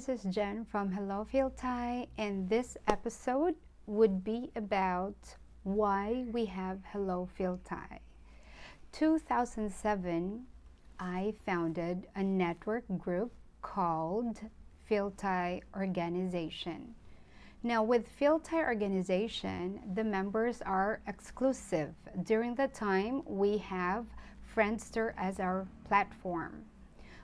this is Gen from Hello Philtai, and this episode would be about why we have Hello Philtai. 2007, I founded a network group called Philtai Organization. Now, with Philtai Organization, the members are exclusive. During the time, we have Friendster as our platform.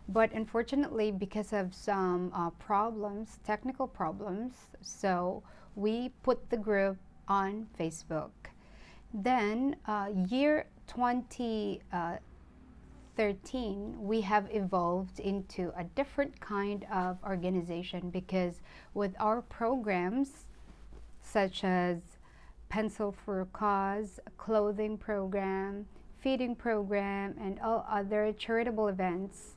But unfortunately, because of some uh, problems, technical problems, so we put the group on Facebook. Then, uh, year 2013, uh, we have evolved into a different kind of organization because with our programs, such as Pencil for a Cause, clothing program, feeding program, and all other charitable events,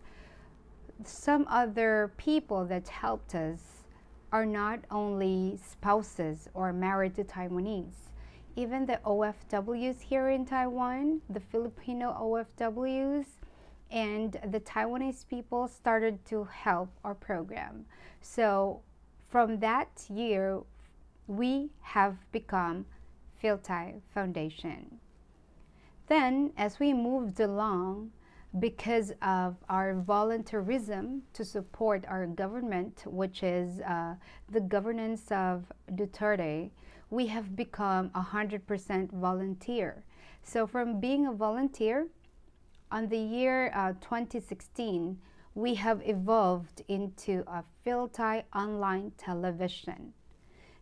some other people that helped us are not only spouses or married to Taiwanese. Even the OFWs here in Taiwan, the Filipino OFWs, and the Taiwanese people started to help our program. So from that year, we have become Philtai Foundation. Then, as we moved along, because of our volunteerism to support our government, which is uh, the governance of Duterte, we have become 100% volunteer. So from being a volunteer, on the year uh, 2016, we have evolved into a Philtai online television.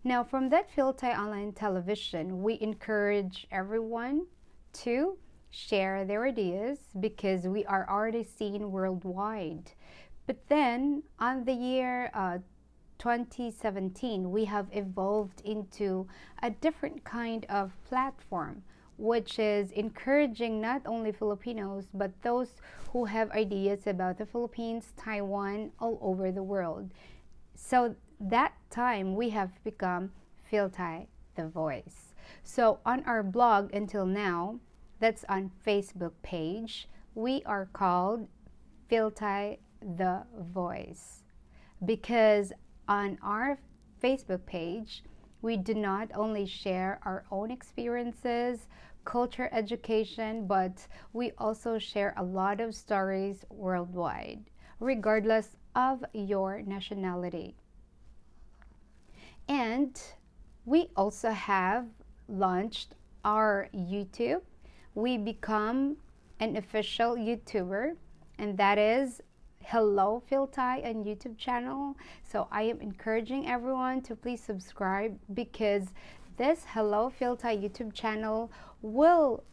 Now, from that Philtai online television, we encourage everyone to share their ideas because we are already seen worldwide. But then on the year uh, 2017, we have evolved into a different kind of platform, which is encouraging not only Filipinos, but those who have ideas about the Philippines, Taiwan, all over the world. So that time, we have become Philtai, the voice. So on our blog until now, that's on Facebook page, we are called Philtai the Voice because on our Facebook page, we do not only share our own experiences, culture education, but we also share a lot of stories worldwide, regardless of your nationality. And we also have launched our YouTube we become an official YouTuber, and that is Hello Philtai on YouTube channel. So I am encouraging everyone to please subscribe because this Hello Philtai YouTube channel will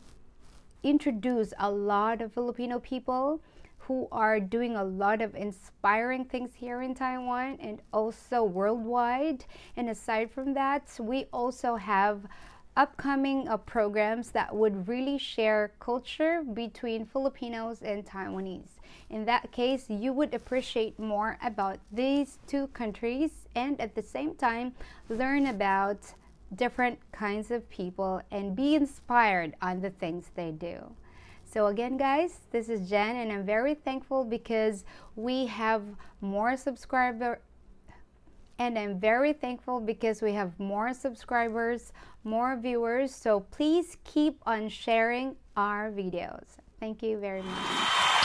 introduce a lot of Filipino people who are doing a lot of inspiring things here in Taiwan and also worldwide. And aside from that, we also have upcoming uh, programs that would really share culture between Filipinos and Taiwanese. In that case, you would appreciate more about these two countries and at the same time learn about different kinds of people and be inspired on the things they do. So again guys, this is Gen and I'm very thankful because we have more subscriber and I'm very thankful because we have more subscribers, more viewers. So please keep on sharing our videos. Thank you very much.